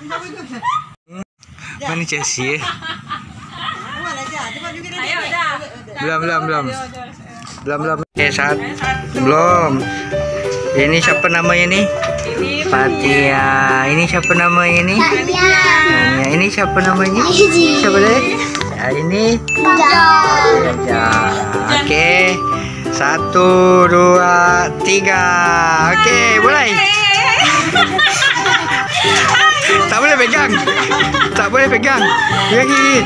Mana? Ayo dah. Belum, belum, belum. Belum, belum. Eh, saat belum. Ini siapa namanya? Ini Fatia. Ini siapa namanya? Tania. Tania. Ini siapa namanya? Siapa deh? Ya, ini ya. Oke. Satu, dua, tiga. Oke, mulai. Boleh pegang. Pegang gigi.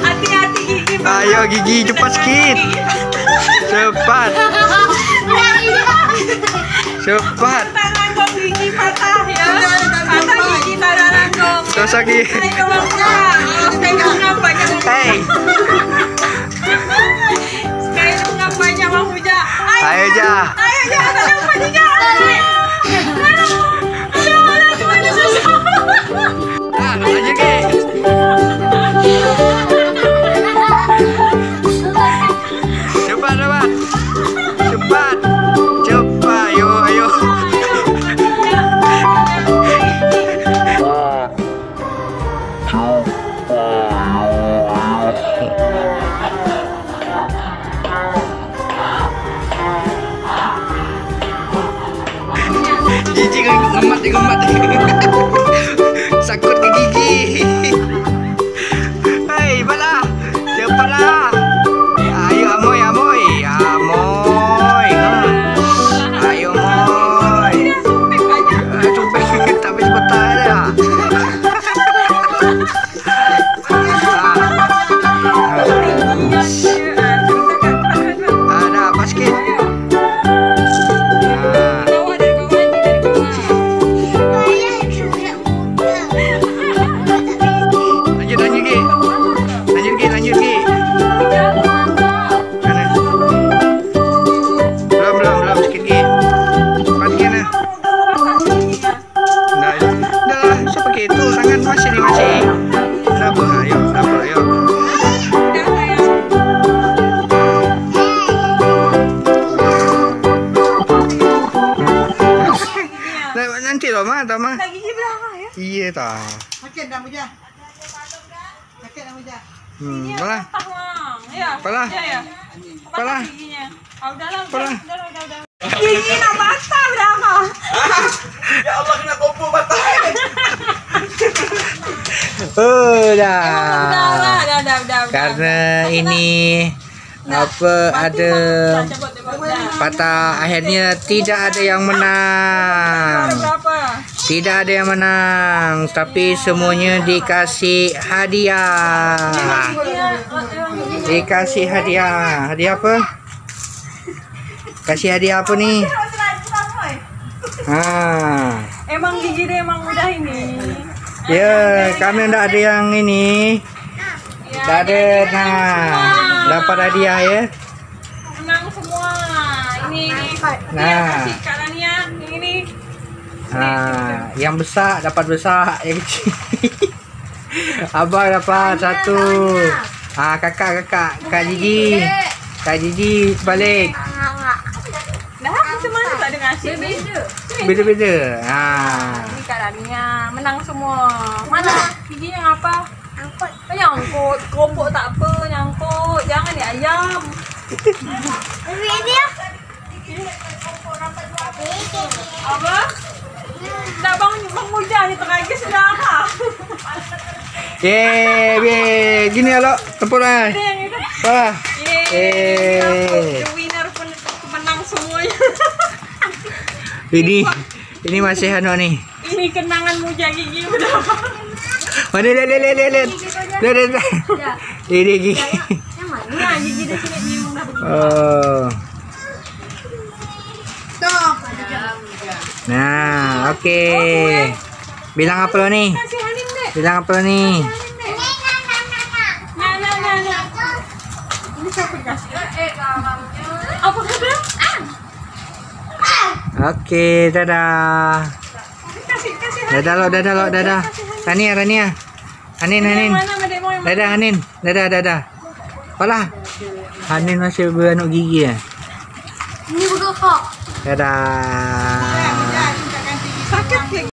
hati-hati gigi. Ayo gigi cepat sikit. Cepat. Cepat. Gigi patah ya. Patah gigi tangan kau. Terus lagi. Ayo. Hey. Ayo ja. Ayo jangan tak nampak juga. Ngemat ngemat. Sakut ke gigi. Muja. Hmm, apalah. Patah bang. Ya. Apalah. Ya ya. Apalah. Patah giginya. Ah, udahlah, udah, Apalah. udah, udah, udah. Gigi nak patah belakang. Ya Allah, kena kopuk patah. Oh, Udah dah. lah, udah, udah, udah, udah. Karena ini apa ada Dah, cabut, cabut, dah. patah akhirnya tidak ada yang menang. Tidak ada yang menang, tapi semuanya dikasih hadiah. Dikasih hadiah. Hadiah apa? Kasih hadiah apa nih? Ha. Emang gigi dia emang udah ini. Ya, kami tidak ada yang ini. Tidak ada. Nah, dapat hadiah ya. Menang semua. Ini, ini. Nah. Kasih. Ini. Ha, yang besar dapat besar, yang kecil. Abang dapat satu. Ah, kakak kakak, Kak Gigi. Kak Gigi balik. Dah, macam mana tak ada ngasih? Beza. Beda-beda. Ha. Ini Kak Rania. Menang semua. Mana? Gigi yang apa? Angkut. Nyangkut. Keropok tak apa. Nyangkut. Jangan ya ayam. Apa? Ye, ye, gini ya lo, tempur lah. Yang itu. Wah. Yeay. The winner pun menang semuanya. Ini ini masih anu nih. Ini kenangan muja gigi berapa? Mana lihat lihat lihat lihat. Lihat lihat. lihat. Ini gigi. Nah, gigi di sini di rumah begini. Oh. Nah, oke. Hanim deh. Bilang apa lo nih? Kawannya. Apa kata? Oke, dadah. Kasih, kasih Dadah lo, dadah lo, dadah. Rania, Rania. Mau yang Dadah, Hanin. Dadah, dadah. Apalah? Hanin masih beranuk gigi ya? Ini kok. Dadah. sakit